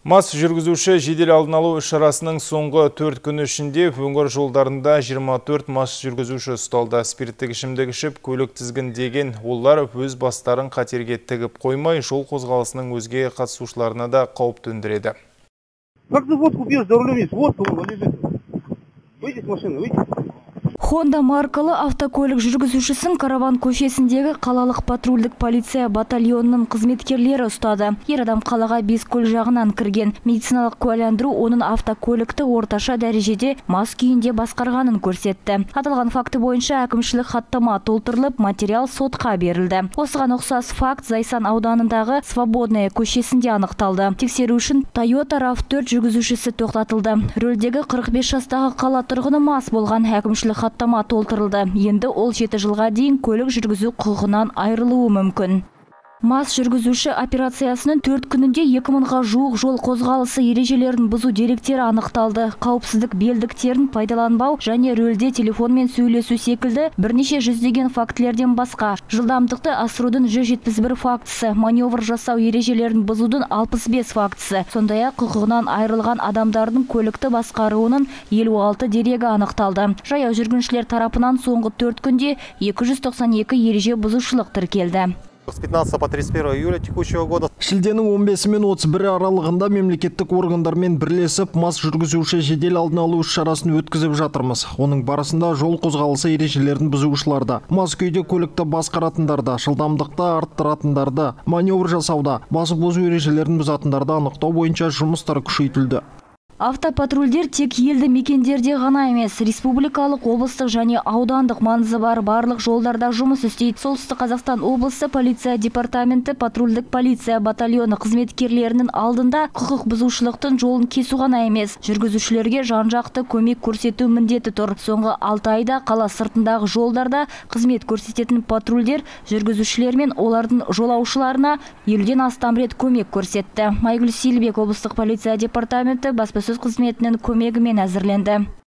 Мас жүргізуші жедел алдын алу шарасының соңғы төрт күні ішінде өңір жолдарында 24 мас жүргізуші ұсталды. Спирттік ішімдік ішіп, көлік тізгіндеген олар өз бастарын қатерге тігіп қоймай, жол қозғалысының өзге қатысушыларына да қауіп төндіреді. Как ты водку пьешь, за рулем есть? Водка вон лежит. Выйди. Honda маркалы автокөлік жүргізушісін Караван көшесіндегі қалалық патрульдік полиция батальонының қызметкерлері ұстады. Ер адам қалаға Бескөл жағынан кірген. Медициналық куәландыру оның автокөлікті орташа дәрежеде мас күйінде басқарғанын көрсетті. Аталған факті бойынша әкімшілік хаттама толтырылып, материал сотқа берілді. Осыған ұқсас факт Зайсан ауданындағы Свободная көшесінде анықталды. Тексеру үшін Toyota RAV4 жүргізушісі тоқтатылды. Рөлдегі 45 жастағы қала тұрғыны мас болған әкімшілік хаттама толтырылды. Енді ол жеті жылға дейін көлік жүргізу құқығынан айырылуы мүмкін. Мас жүргізуші операциясының төрт күнінде 2000-ға жуық жол қозғалысы ережелерін бұзу деректері анықталды. Қауіпсіздік белдіктерін пайдаланбау және рөлде телефонмен сөйлесу секілді бірнеше жүздеген фактілерден басқа. Жылдамдықты асырудың 171 фактісі, маневр жасау ережелерін бұзудың 65 фактісі, сондай-ақ құқығынан айырылған адамдардың көлікті басқаруының 56 дерегі анықталды. Жаяу жүргіншілер тарапынан соңғы төрт күнде 292 ереже бұзушылық тіркелді. С 15 по 31 июля текущего года Шілденің 15 мен 31 аралығында мемлекеттік органдармен бірлесіп мас жүргізуші жедел алдын алу іс-шарасын өткізіп жатырмыз. Оның барысында жол қозғалысы ережелерін бұзушыларда, мас күйде көлікті басқаратындарда, жылдамдықты арттыратындарда, маневр жасауда, басып бұзу ережелерін бұзатындарды анықтау бойынша жұмыстар күшейтілді. Автопатрульдер тек елді мекендерде ғана емес, республикалық, облыстық және аудандық маңызы бар барлық жолдарда жұмыс істейді. Солтүстік Қазақстан облысы полиция департаменті патрульдік полиция батальоны қызметкерлерінің алдында құқық бұзушылықтың жолын кесу ғана емес, жүргізушілерге жан-жақты көмек көрсету міндеті тұр. Соңғы 6 айда қала сыртындағы жолдарда қызмет көрсететін патрульдер жүргізушілер мен олардың жолаушыларына елуден астам рет көмек көрсетті. Майгүл Силбек облыстық полиция департаменті баспасөз қызметінің көмегімен әзірленді.